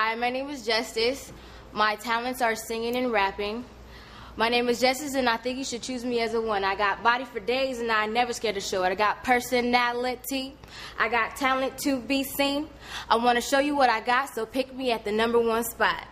Hi, my name is Justice. My talents are singing and rapping. My name is Justice, and I think you should choose me as a one. I got body for days, and I never scared to show it. I got personality. I got talent to be seen. I want to show you what I got, so pick me at the number one spot.